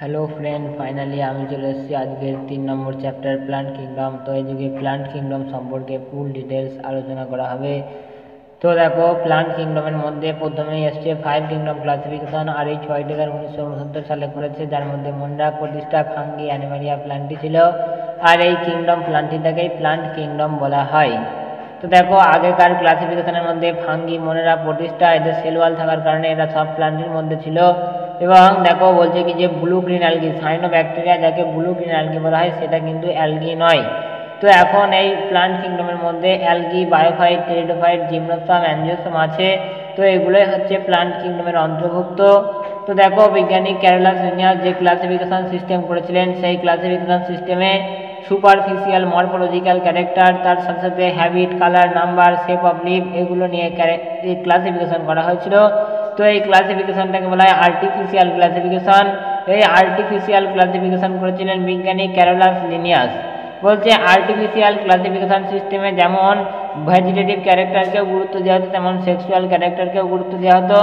Hello friend finally আমি চলে এসেছি আজকের তিন নম্বর চ্যাপ্টার প্ল্যান্ট কিংডম তো এই যুগে প্ল্যান্ট কিংডম সম্পর্কে ফুল ডিটেলস আলোচনা করা হবে। তো দেখো প্ল্যান্ট কিংডমের মধ্যে প্রথমেই এসছে ফাইভ কিংডম ক্লাসিফিকেশন আর এই ছয়টি তার উনিশশো উনসত্তর সালে করেছে, যার মধ্যে মন্ডা, প্রতিষ্ঠা, ফাঙ্গি, অ্যানিমালিয়া প্ল্যান্টটি ছিল। আর এই কিংডম প্ল্যান্টটিটাকেই প্ল্যান্ট কিংডম বলা হয়। তো দেখো, আগেকার ক্লাসিফিকেশনের মধ্যে ফাঙ্গি, মনেরা, প্রতিষ্ঠা, এদের সেলওয়াল থাকার কারণে এরা সব প্ল্যান্টের মধ্যে ছিল। এবং দেখো বলছে কি যে blue green algae cyanobacteria যাকে ব্লু গ্রিন অ্যালগি বলা হয়, সেটা কিন্তু অ্যালগি নয়। তো এখন এই প্লান্ট কিংডমের মধ্যে অ্যালগি বায়োফাইট টেরিডোফাইট জিমনোসাম অ্যাঞ্জিওসাম আছে। তো এগুলোই হচ্ছে প্লান্ট কিংডমের অন্তর্ভুক্ত। তো দেখো বিজ্ঞানী ক্যারোলা সিনিয়ার যে ক্লাসিফিকেশন সিস্টেম করেছিলেন, সেই ক্লাসিফিকেশন সিস্টেমে সুপারফিশিয়াল মরফোলজিক্যাল ক্যারেক্টার তার সাথে সাথে habit colour number shape of leaf এগুলো নিয়ে ক্লাসিফিকেশন করা হয়েছিল। তো এই ক্লাসিফিকেশনটাকে বলা হয় আর্টিফিশিয়াল ক্লাসিফিকেশন এই আর্টিফিশিয়াল ক্লাসিফিকেশন করেছিলেন বিজ্ঞানী ক্যারোলাস লিনিয়াস বলছে আর্টিফিশিয়াল ক্লাসিফিকেশন সিস্টেমে যেমন ভেজিটেটিভ ক্যারেক্টারকেও গুরুত্ব দেওয়া হতো, তেমন সেক্সুয়াল ক্যারেক্টারকেও গুরুত্ব দেওয়া হতো।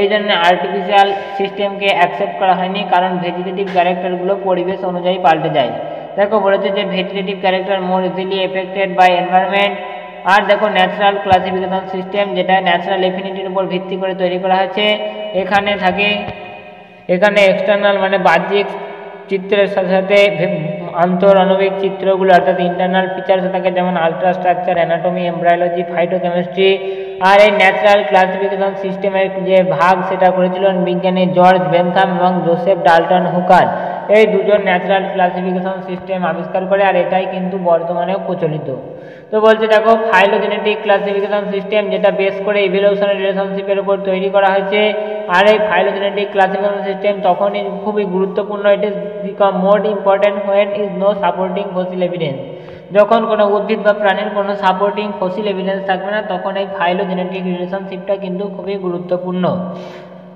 এই জন্য আর্টিফিশিয়াল সিস্টেমকে অ্যাকসেপ্ট করা হয়নি, কারণ ভেজিটেটিভ ক্যারেক্টারগুলো পরিবেশ অনুযায়ী পাল্টে যায়। দেখো, বলেছে যে vegetative character more easily affected by environment আর দেখো ন্যাচারাল ক্লাসিফিকেশন সিস্টেম যেটা ন্যাচারাল এফিনিটির উপর ভিত্তি করে তৈরি করা হয়েছে, এখানে থাকে, এখানে এক্সটার্নাল মানে বাহ্যিক চিত্রের সাথে সাথে আন্তরাণবিক চিত্রগুলো অর্থাৎ ইন্টারনাল ফিচার্স থাকে, যেমন আলট্রাস্ট্রাকচার অ্যানাটমি এমব্রায়োলজি ফাইটোকেমিস্ট্রি আর এই ন্যাচারাল ক্লাসিফিকেশন সিস্টেমের যে ভাগ সেটা করেছিলেন বিজ্ঞানী জর্জ বেনথাম এবং জোসেফ ডাল্টন হুকার। এই দুজন ন্যাচারাল ক্লাসিফিকেশন সিস্টেম আবিষ্কার করে আর এটাই কিন্তু বর্তমানেও প্রচলিত। তো বলছে দেখো ফাইলোজেনেটিক ক্লাসিফিকেশন সিস্টেম যেটা বেস করে ইভলিউশনারি রিলেশনশিপের উপর তৈরি করা হয়েছে, আর এই ফাইলোজেনেটিক ক্লাসিফিকেশন সিস্টেম তখনই খুবই গুরুত্বপূর্ণ it is become more important when is no supporting fossil evidence যখন কোনো উদ্ভিদ বা প্রাণীর কোনো সাপোর্টিং ফসিল এভিডেন্স থাকবে না, তখন এই ফাইলোজেনেটিক রিলেশনশিপটা কিন্তু খুবই গুরুত্বপূর্ণ।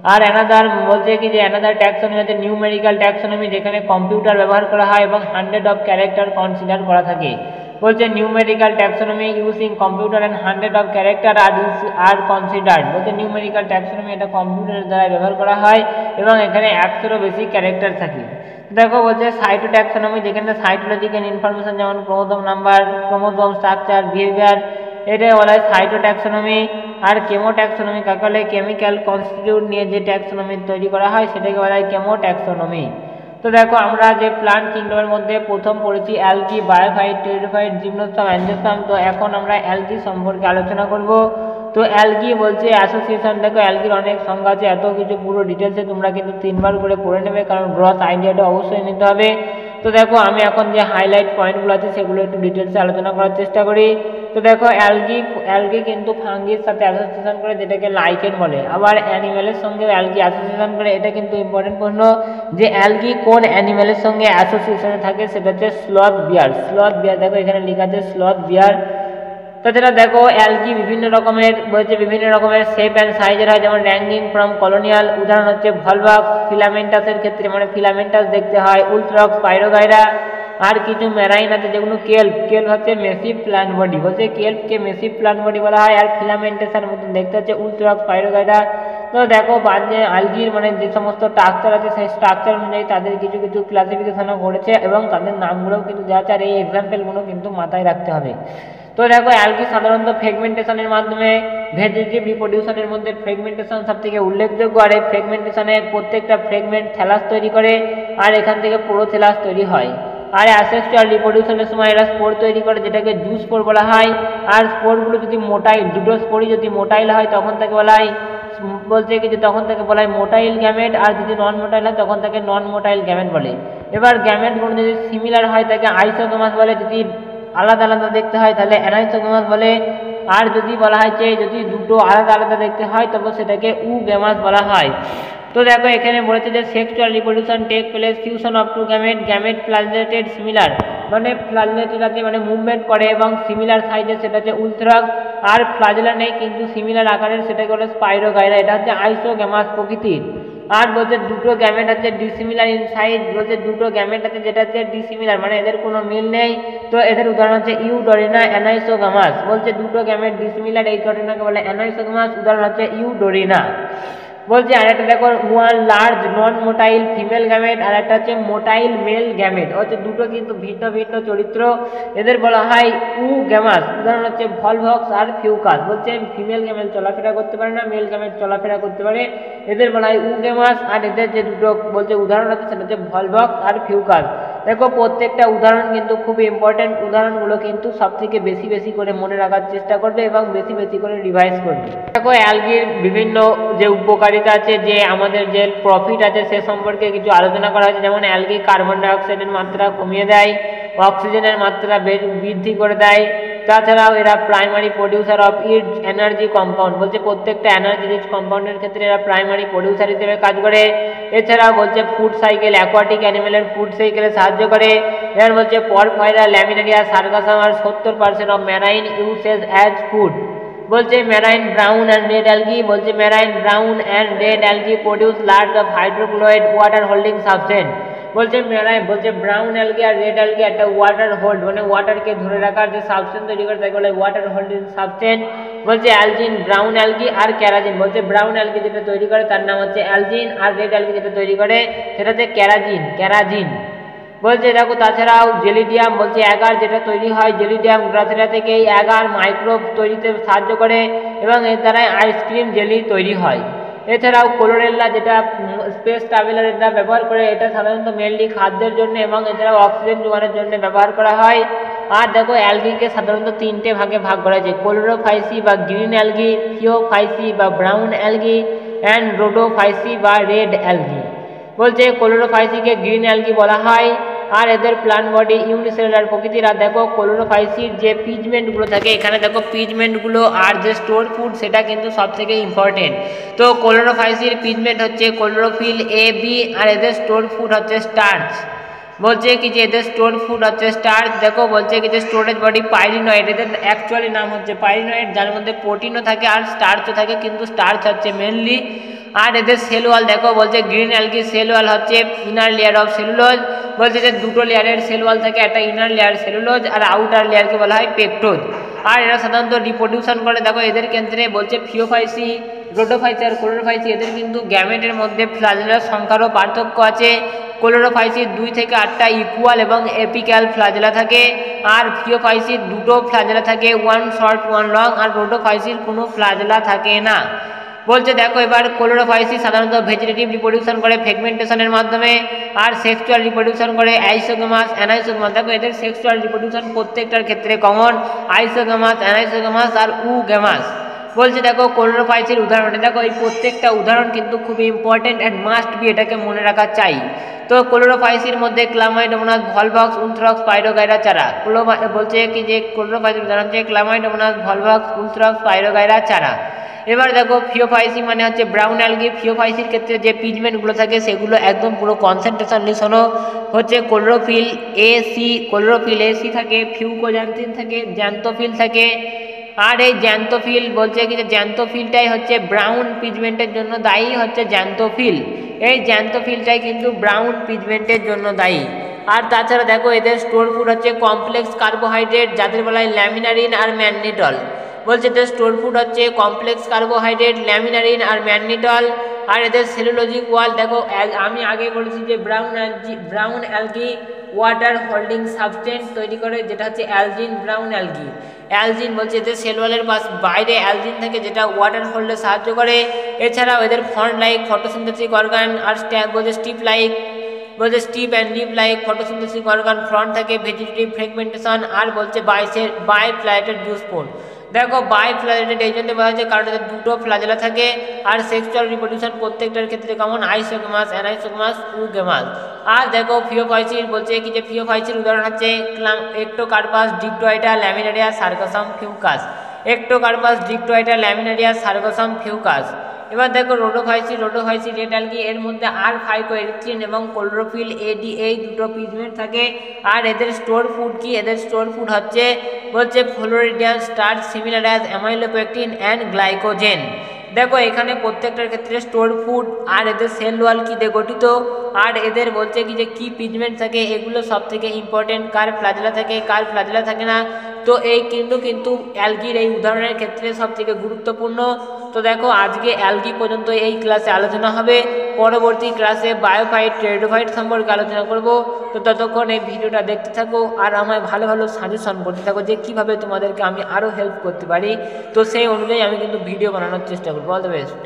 আর অ্যানাদার বলছে কি যে অ্যানাদার ট্যাক্সনমি হচ্ছে নিউমেরিক্যাল ট্যাক্সনমি যেখানে কম্পিউটার ব্যবহার করা হয় এবং হান্ড্রেড অফ ক্যারেক্টার কনসিডার করা থাকে। বলছে numerical taxonomy using computer and hundred of character are use are considered বলছে নিউমেরিক্যাল ট্যাক্সনমি এটা কম্পিউটারের দ্বারা ব্যবহার করা হয় এবং এখানে একশোরও বেশি ক্যারেক্টার থাকে। দেখো বলছে সাইটো ট্যাক্সনমি যেখানে সাইটোলজিক্যাল ইনফরমেশন যেমন chromosome number chromosome structure behaviour এটাই বলা হয় সাইটো ট্যাক্সনমি আর কেমো ট্যাক্সোনমি কাকে বলে কেমিক্যাল কনস্টিটিউট নিয়ে যে ট্যাক্সোনমি তৈরি করা হয়, সেটাকে বলা হয় কেমো ট্যাক্সোনমি তো দেখো, আমরা যে প্লান্ট কিংডমের মধ্যে প্রথম পড়েছি অ্যালকি বায়োফাইট টেরিফাইট জিমনোসাম অ্যাঞ্জোসাম তো এখন আমরা অ্যালকি সম্পর্কে আলোচনা করব। তো অ্যালগি বলছে অ্যাসোসিয়েশন দেখো অ্যালগির অনেক সংজ্ঞা আছে, এত কিছু পুরো ডিটেলসে তোমরা কিন্তু তিনবার করে পড়ে নেবে, কারণ গ্রস আইডিয়াটা অবশ্যই নিতে হবে। তো দেখো, আমি এখন যে হাইলাইট পয়েন্টগুলো আছে, সেগুলো একটু ডিটেলসে আলোচনা করার চেষ্টা করি। তো দেখো অ্যালগি অ্যালগি কিন্তু ফাঙ্গির সাথে অ্যাসোসিয়েশন করে যেটাকে লাইকেন বলে। আবার অ্যানিমেলের সঙ্গে অ্যালগি অ্যাসোসিয়েশন করে। এটা কিন্তু ইম্পর্টেন্ট প্রশ্ন যে অ্যালগি কোন অ্যানিমেলের সঙ্গে অ্যাসোসিয়েশনে থাকে, সেটা হচ্ছে স্লথ বিয়ার স্লথ বিয়ার দেখো এখানে লেখা আছে স্লথ বিয়ার তাছাড়া দেখো অ্যালগি বিভিন্ন রকমের, বলছে বিভিন্ন রকমের শেপ অ্যান্ড সাইজের হয়। যেমন র্যাঙ্কিং ফ্রম কলোনিয়াল উদাহরণ হচ্ছে ভলভাক ফিলামেন্টাসের ক্ষেত্রে মানে ফিলামেন্টাস দেখতে হয়। উলট্রক্স পাইরোগাইরা আর কিছু ম্যারাইন আছে যেগুলো কেল্প কেল্প হচ্ছে মেসিভ প্ল্যান্ট বডি। বলছে কেল্পকে মেসিভ প্ল্যান্ট বডি বলা হয়, আর ফিলামেন্টেশন মতন দেখতে হচ্ছে উলট্রক্স পাইরোগাইরা তো দেখো বাজে আলগির মানে যে সমস্ত স্ট্রাকচার আছে, সেই স্ট্রাকচার অনুযায়ী তাদের কিছু কিছু ক্লাসিফিকেশনও করেছে, এবং তাদের নামগুলোও কিন্তু দেওয়া আছে, আর এই এক্সাম্পলগুলো কিন্তু মাথায় রাখতে হবে। তো দেখো অ্যালগি সাধারণত ফ্রেগমেন্টেশনের মাধ্যমে ভেজিটেটিভ রিপ্রোডিউশনের মধ্যে ফ্রেগমেন্টেশন সব থেকে উল্লেখযোগ্য, আর এই ফ্রেগমেন্টেশনের প্রত্যেকটা ফ্রেগমেন্ট থ্যালাস তৈরি করে, আর এখান থেকে পুরো থ্যালাস তৈরি হয়। আর অ্যাসেক্সুয়াল রিপ্রোডিউশনের সময় এরা স্পোর তৈরি করে, যেটাকে জু স্পোর বলা হয়। আর স্পোরগুলো যদি মোটাইল দুটো স্পোরই যদি মোটাইল হয়, তখন তাকে বলা হয় বলতে কি যে তখন তাকে বলা হয় মোটাইল গ্যামেট আর যদি নন মোটাইল হয়, তখন তাকে নন মোটাইল গ্যামেট বলে। এবার গ্যামেটগুলো যদি সিমিলার হয়, তাকে আইসোগোমাস বলে। যদি আলাদা আলাদা দেখতে হয়, তাহলে অ্যানাইসোগোমাস বলে। আর যদি বলা হয় যে যদি দুটো আলাদা আলাদা দেখতে হয়, তবে সেটাকে উ গ্যামাস বলা হয়। তো দেখো, এখানে বলেছে যে sexual reproduction take place fusion of two gamete gamete flagellated similar মানে ফ্লাজেলেটেড মানে মুভমেন্ট করে এবং সিমিলার সাইজে সেটা হচ্ছে উলথ্রাক আর ফ্লাজেলা নেই, কিন্তু সিমিলার আকারের সেটাকে বলে স্পাইরোগাইরা এটা হচ্ছে আইসোগ্যামাস প্রকৃতির। আর বলছে দুটো গ্যামেট আছে ডিসিমিলার ইন সাইজ বলছে দুটো গ্যামেট আছে, যেটা হচ্ছে ডিসিমিলার মানে এদের কোনো মিল নেই। তো এদের উদাহরণ হচ্ছে ইউডরিনা অ্যানাইসোগামাস বলছে দুটো গ্যামেট ডিসিমিলার এই ঘটনাকে বলে অ্যানাইসোগামাস উদাহরণ হচ্ছে ইউডোরিনা বলছে, আর একটা দেখো one large non motile female gamete আর একটা হচ্ছে মোটাইল মেল গ্যামেট হচ্ছে দুটো কিন্তু ভিন্ন ভিন্ন চরিত্র। এদের বলা হয় উ গ্যামাস উদাহরণ হচ্ছে ভলভক্স আর ফিউকাস বলছে ফিমেল গ্যামেল চলাফেরা করতে পারে না মেল গ্যামেট চলাফেরা করতে পারে। এদের বলা হয় উ গ্যামাস আর এদের যে দুটো বলছে উদাহরণ আছে, সেটা হচ্ছে ভলভক্স আর ফিউকাস দেখো, প্রত্যেকটা উদাহরণ কিন্তু খুব ইম্পর্টেন্ট উদাহরণগুলো কিন্তু সবথেকে বেশি বেশি করে মনে রাখার চেষ্টা করবে এবং বেশি বেশি করে রিভাইজ করবে। দেখো অ্যালগির বিভিন্ন যে উপকারিতা আছে, যে আমাদের যে প্রফিট আছে, সে সম্পর্কে কিছু আলোচনা করা হয়েছে। যেমন অ্যালগি কার্বন ডাইঅক্সাইডের মাত্রা কমিয়ে দেয় অক্সিজেনের মাত্রা বৃদ্ধি করে দেয় তাছাড়াও এরা primary producer of it energy compound বলছে প্রত্যেকটা এনার্জি রিচ কম্পাউন্ডের ক্ষেত্রে এরা প্রাইমারি প্রডিউসার হিসেবে কাজ করে। এছাড়াও বলছে ফুড সাইকেল অ্যাকোয়াটিক অ্যানিমেলের ফুড সাইকেলে সাহায্য করে। এর বলছে পরফাইরা ল্যামিনারিয়া সার্গাসাম আর সত্তর percent of marine usage as food বলছে marine brown and red algae বলছে marine brown and red algae produce large of hydrochloride water holding substance বলছে মেরাই বলছে ব্রাউন অ্যালগি আর রেড অ্যালগি একটা ওয়াটার হোল্ড মানে ওয়াটারকে ধরে রাখার যে সাবস্টেন্স তৈরি করে, তাকে বলে ওয়াটার হোল্ডিং সাবস্টেন্স বলছে অ্যালজিন ব্রাউন অ্যালগি আর ক্যারাজিন বলছে ব্রাউন অ্যালগি যেটা তৈরি করে, তার নাম হচ্ছে অ্যালজিন আর রেড অ্যালগি যেটা তৈরি করে, সেটা হচ্ছে ক্যারাজিন ক্যারাজিন বলছে দেখো, তাছাড়াও জেলিডিয়াম, বলছে অ্যাগার যেটা তৈরি হয়, জেলিডিয়াম গ্রাসেরা থেকে এই অ্যাগার মাইক্রোব তৈরিতে সাহায্য করে, এবং এর দ্বারাই আইসক্রিম জেলি তৈরি হয়। এছাড়াও কোলোরেল্লা যেটা স্পেস ট্রাভেলার এটা ব্যবহার করে, এটা সাধারণত মেনলি খাদ্যের জন্য এবং এছাড়াও অক্সিজেন যোগানোর জন্য ব্যবহার করা হয়। আর দেখো, অ্যালগিকে সাধারণত তিনটে ভাগে ভাগ করা যায় কোলোরোফাইসি বা গ্রিন অ্যালগি ফিওফাইসি বা ব্রাউন অ্যালগি অ্যান্ড রোডোফাইসি বা রেড অ্যালগি বলছে কোলোরোফাইসিকে গ্রিন অ্যালগি বলা হয়। আর এদের প্লান্ট বডি ইউনিসেলুলার প্রকৃতির, আর দেখো কোলোরোফাইসির যে পিজমেন্টগুলো থাকে, এখানে দেখো পিজমেন্টগুলো আর যে স্টোর ফুড সেটা কিন্তু সব থেকে ইম্পর্টেন্ট তো কোলোরোফাইসির পিজমেন্ট হচ্ছে কোলোরোফিল এ বি আর এদের স্টোর ফুড হচ্ছে স্টার্চ বলছে কি যে এদের স্টোর ফুড হচ্ছে স্টার্চ দেখো বলছে কি যে স্টোরেজ বডি পাইরিনয়েড এদের অ্যাকচুয়ালি নাম হচ্ছে পাইরিনয়েড যার মধ্যে প্রোটিনও থাকে আর স্টার্চও থাকে, কিন্তু স্টার্চ হচ্ছে মেনলি আর এদের সেল ওয়াল দেখো বলছে গ্রিন অ্যালগি সেল ওয়াল হচ্ছে ইনার লেয়ার অফ সেলুলোজ বলছে যে দুটো লেয়ারের সেল ওয়াল থাকে একটা ইনার লেয়ার সেলুলোজ আর আউটার লেয়ারকে বলা হয় পেকটোজ আর এরা সাধারণত রিপ্রোডিউশন করে। দেখো, এদের ক্ষেত্রে বলছে ফিওফাইসি, রোডোফাইসি আর কোলোরোফাইসি। এদের কিন্তু গ্যামেটের মধ্যে ফ্লাজেলার সংখ্যারও পার্থক্য আছে। কোলোরোফাইসির দুই থেকে আটটা ইকুয়াল এবং এপিক্যাল ফ্লাজেলা থাকে। আর ফিওফাইসির দুটো ফ্লাজেলা থাকে ওয়ান শর্ট ওয়ান লং আর রোডোফাইসির কোনো ফ্লাজেলা থাকে না। বলছে, দেখো, এবার কোলোরোফাইসি সাধারণত ভেজিটেটিভ রিপ্রোডিউশন করে ফেগমেন্টেশনের মাধ্যমে, আর সেক্সুয়াল রিপ্রোডিউশন করে আইসোগেমাস অ্যানাইসোগেমাস দেখো, এদের সেক্সুয়াল রিপ্রোডিউশন প্রত্যেকটার ক্ষেত্রে কমন আইসোগেমাস অ্যানাইসোগেমাস আর উ গেমাস বলছে, দেখো কোলোরোফাইসির উদাহরণে দেখো, এই প্রত্যেকটা উদাহরণ কিন্তু খুবই ইম্পর্টেন্ট অ্যান্ড মাস্ট বি এটাকে মনে রাখা চাই। তো কোলোরোফাইসির মধ্যে ক্লামাইডোমোনাস ভলভক্স উন্থ্রক্স পাইরোগাইরা চারা বলছে কি যে কোলোরোফাইসির উদাহরণ হচ্ছে ক্লামাইডোমোনাস ভলভক্স উন্থ্রক্স পাইরোগাইরা চারা এবার দেখো ফিওফাইসি মানে হচ্ছে ব্রাউন অ্যালগি ফিওফাইসির ক্ষেত্রে যে পিজমেন্টগুলো থাকে, সেগুলো একদম পুরো কনসেন্ট্রেশন লিসনো হচ্ছে কোলোরোফিল এ সি কোলোরোফিল এ সি থাকে ফিউকোজান্থিন থাকে জ্যান্তোফিল থাকে। আর এই জ্যান্তোফিল বলছে কি যে জ্যান্তোফিলটাই হচ্ছে ব্রাউন পিজমেন্টের জন্য দায়ী, হচ্ছে জ্যান্তোফিল এই জ্যান্তোফিলটাই কিন্তু ব্রাউন পিজমেন্টের জন্য দায়ী। আর তাছাড়া দেখো এদের স্টোর ফুড হচ্ছে কমপ্লেক্স কার্বোহাইড্রেট যাদের বলা হয় ল্যামিনারিন আর ম্যাগনেটল। বলছে এদের স্টোর ফুড হচ্ছে কমপ্লেক্স কার্বোহাইড্রেট ল্যামিনারিন আর ম্যাগনেটল। আর এদের সেলুলজিক ওয়াল দেখো আমি আগে বলেছি যে brown algae brown algae water holding substance তৈরি করে, যেটা হচ্ছে অ্যালজিন ব্রাউন অ্যালগি অ্যালজিন বলছে এদের সেল ওয়ালের পাশ, বাইরে অ্যালজিন থেকে, যেটা ওয়াটার হোল্ডে সাহায্য করে। এছাড়াও এদের ফন্ট লাইক ফটোসিনথেটিক অর্গান আর স্ট্যাক বলছে স্টিপ লাইক বলছে stipe and leaf like photosynthetic organ frond থাকে ভেজিটেটিভ ফ্রেগমেন্টেশন আর বলছে বাইসের বাই ফ্লাইটের পোন দেখো বাই ফ্লাজেলেট এই জন্য বলা হচ্ছে কারণ এদের দুটো ফ্লাজেলা থাকে। আর সেক্সুয়াল রিপ্রোডিউশন প্রত্যেকটার ক্ষেত্রে কেমন? আইসোগেমাস অ্যানাইসোগেমাস উগেমাস আর দেখো ফিওফাইসির বলছে কি যে ফিওফাইসির উদাহরণ হচ্ছে Ectocarpus Dictyota Laminaria Sargassum Fucus Ectocarpus Dictyota Laminaria Sargassum Fucus এবার দেখো রোডোফাইসি রোডোফাইসি রেটাল কি, এর মধ্যে আর ফাইকো এরিথ্রিন এবং কোলোরোফিল এডি এই দুটো পিজমেন্ট থাকে। আর এদের স্টোর ফুড কি? এদের স্টোর ফুড হচ্ছে বলছে Floridean starch similar as amylopectin and glycogen. দেখো, এখানে প্রত্যেকটার ক্ষেত্রে স্টোর ফুড, আর এদের সেল ওয়াল কী দিয়ে গঠিত? আর এদের বলছে কি যে কী পিজমেন্ট থাকে? এগুলো সব থেকে ইম্পর্টেন্ট কার ফ্লাজলা থাকে, কার ফ্লাজলা থাকে না? তো এই কিন্তু কিন্তু অ্যালগির এই উদাহরণের ক্ষেত্রে সব থেকে গুরুত্বপূর্ণ। তো দেখো, আজকে অ্যালগি পর্যন্ত এই ক্লাসে আলোচনা হবে। পরবর্তী ক্লাসে বায়োফাইট ট্রেডোফাইট সম্পর্কে আলোচনা করব। তো ততক্ষণ এই ভিডিওটা দেখতে থাকো আর আমায় ভালো ভালো সাজেশন করতে থাকো যে কীভাবে তোমাদেরকে আমি আরও হেল্প করতে পারি। তো সেই অনুযায়ী আমি কিন্তু ভিডিও বানানোর চেষ্টা করব। All the best